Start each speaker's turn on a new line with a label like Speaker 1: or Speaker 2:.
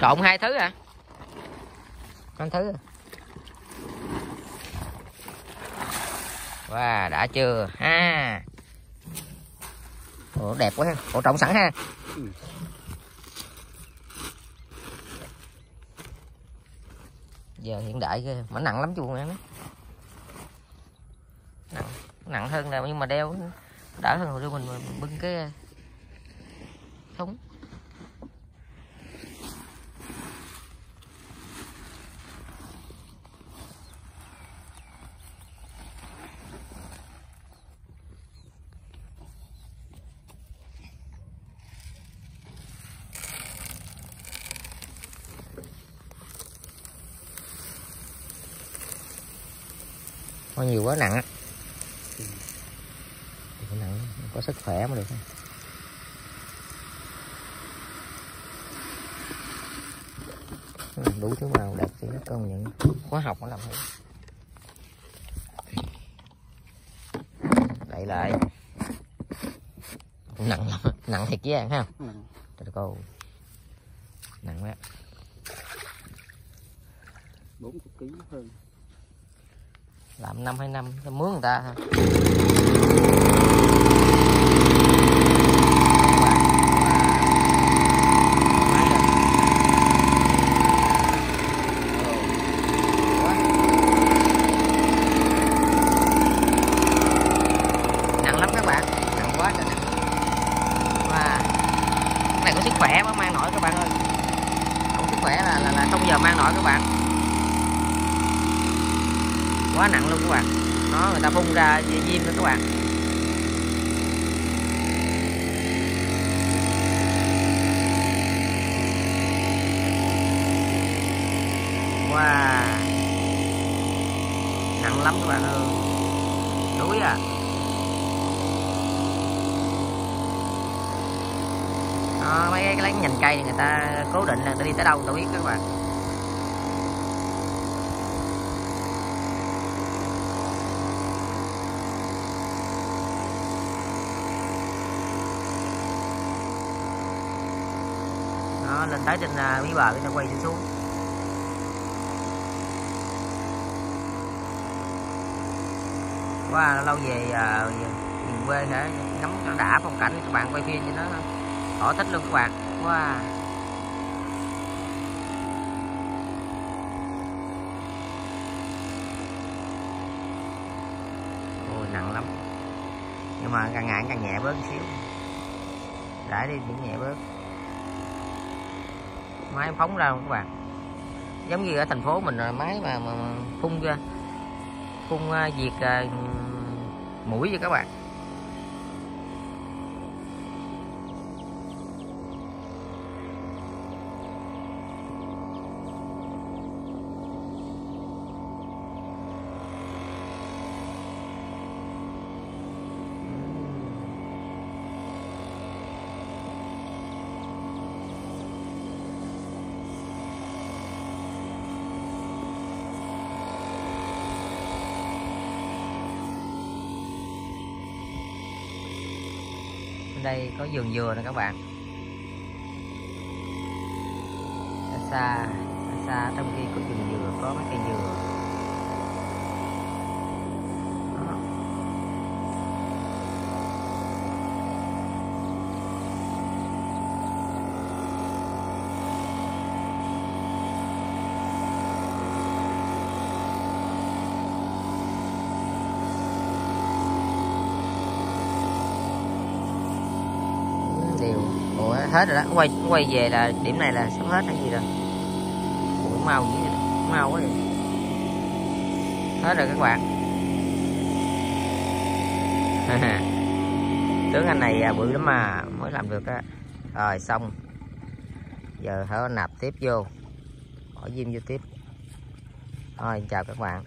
Speaker 1: trộn hai thứ à? Con thứ. Wow đã chưa? Ha. Ồ, đẹp quá ha. Ổ trộn sẵn ha.
Speaker 2: Ừ.
Speaker 1: giờ hiện đại ghê. Mà nặng lắm chú ăn đó nặng nặng hơn là nhưng mà đeo đỡ hơn hồi mình, mình bưng cái thúng Thôi nhiều quá nặng á. Có nặng có sức khỏe mới được. Ừ, đủ thứ màu đẹp thì nó công nhận khóa học nó làm hay đậy lại. Nặng lắm. Nặng thiệt với ăn ha.
Speaker 2: Ừ.
Speaker 1: trời cô nặng quá.
Speaker 2: 40 kg hơn
Speaker 1: làm năm hai năm mướn người ta thôi. Nặng lắm các bạn nặng quá này có sức khỏe mới mang nổi các bạn ơi. Không sức khỏe là là, là không giờ mang nổi các bạn quá nặng luôn các bạn. Nó người ta phun ra diêm đó các bạn. Wow. Nặng lắm các bạn ơi. Đuối à. Đó, mấy cái lấy nhành cây thì người ta cố định là người ta đi tới đâu tôi biết các bạn đó lên tới trên à, mấy bờ cái sẽ quay xuống. Qua lâu à, về miền quê hả? Ngắm nó đã phong cảnh các bạn quay phim cho nó họ thích luôn các bạn. Wow ôi, nặng lắm. Nhưng mà càng ngày càng nhẹ bớt một xíu. Đã đi cũng nhẹ bớt máy phóng ra không các bạn? Giống như ở thành phố mình là máy mà, mà, phun ra phun à, diệt à, mũi cho các bạn. Đây có vườn dừa nè các bạn. Ở xa ở xa trong khi có vườn dừa, có mấy cây dừa Đó. đều ủa hết rồi đó. Quay quay về là điểm này là sắp hết hay gì rồi? Ủa, mau dữ vậy mau quá vậy. Hết rồi các bạn. Tướng anh này à, bự lắm mà mới làm được á. Rồi, xong. Giờ hãy nạp tiếp vô. Bỏ diêm vô tiếp. Thôi, chào các bạn.